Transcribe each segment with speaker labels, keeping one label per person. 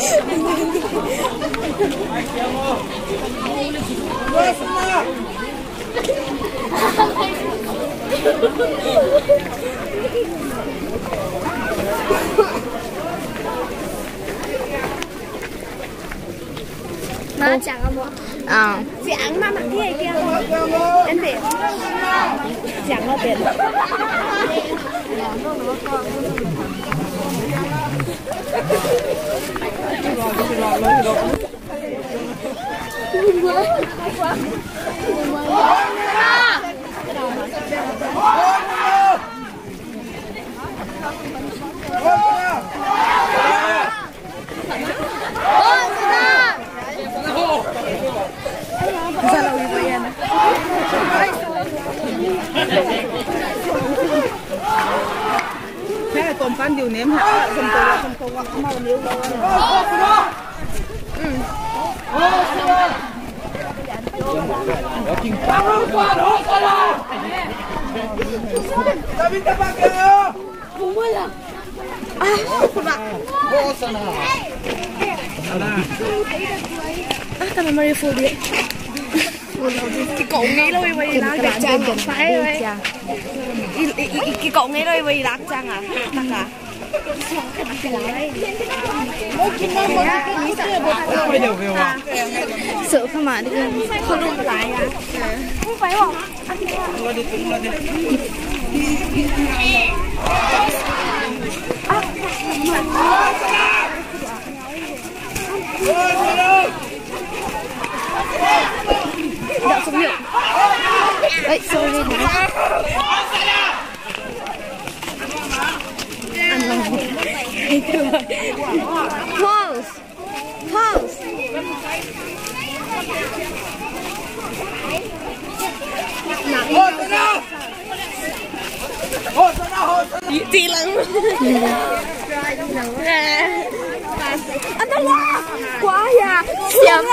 Speaker 1: Má chẳng không ạ?
Speaker 2: Ờ.
Speaker 1: Chẳng mà mặt kia kia Em biết Chẳng có tiền
Speaker 2: Sao lâu vậy em? Thế là điều nếm hả? Không tôi không tôi không mau níu đâu. Tao mà đi phụ đi. Cái cậu nghĩ đâu vậy lá gạch trang phải rồi. Cái cậu nghĩ đâu vậy lá trang à? Tắc à? Sợ không mà đi không luôn lại à? Không phải không? Đạo xuống miệng. đấy sorry đi. Chị lắng. Anh quá. Quá ya. Xiêm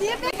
Speaker 2: tiếp đấy.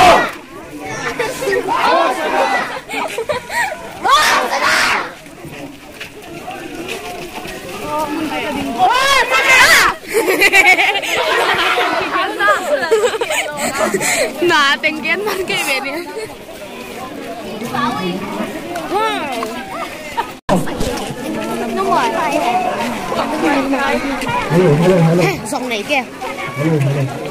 Speaker 2: Nah, tenggen man kayak beda. Wow. Giọng này kìa.
Speaker 3: Hosanna! Hosanna!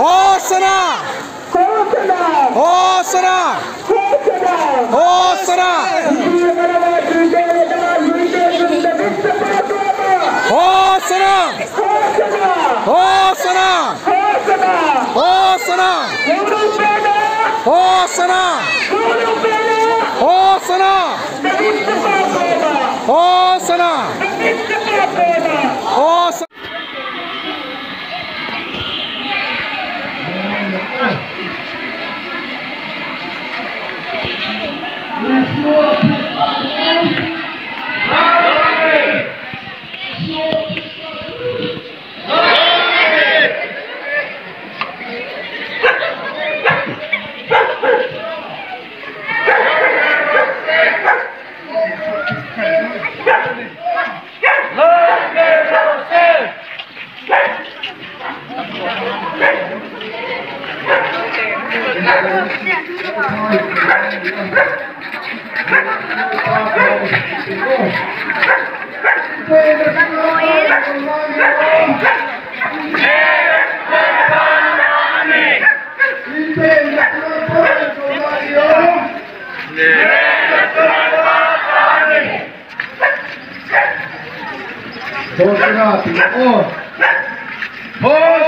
Speaker 3: Oh, Sana!
Speaker 4: Oh, Sana! Oh, Sana!
Speaker 3: Oh, Sana! Oh, Sana! Oh, Sana! Oh, Sana! Oh, Sana!
Speaker 5: Oh, Sana! Oh, Sana! Oh, Sana! Oh, Sana! Oh, Sana! Nossa! Boa,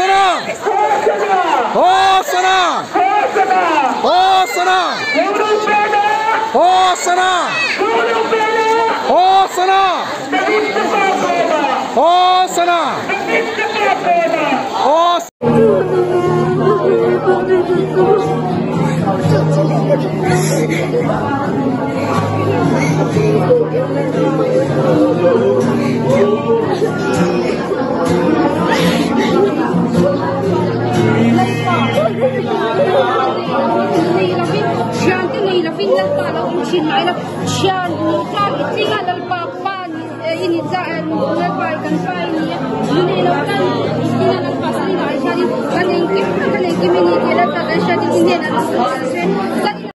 Speaker 5: Barcelona! Barcelona! Barcelona! Barcelona! Barcelona! Barcelona! Barcelona! بالله طالع ونمشي معنا شان نوصل تيغا للبابا إني تاع نباي كان فايني. منين وكان مسكينة الفاصلين عشان كان ينكح كان ينكح مني كي لا تعيش هذه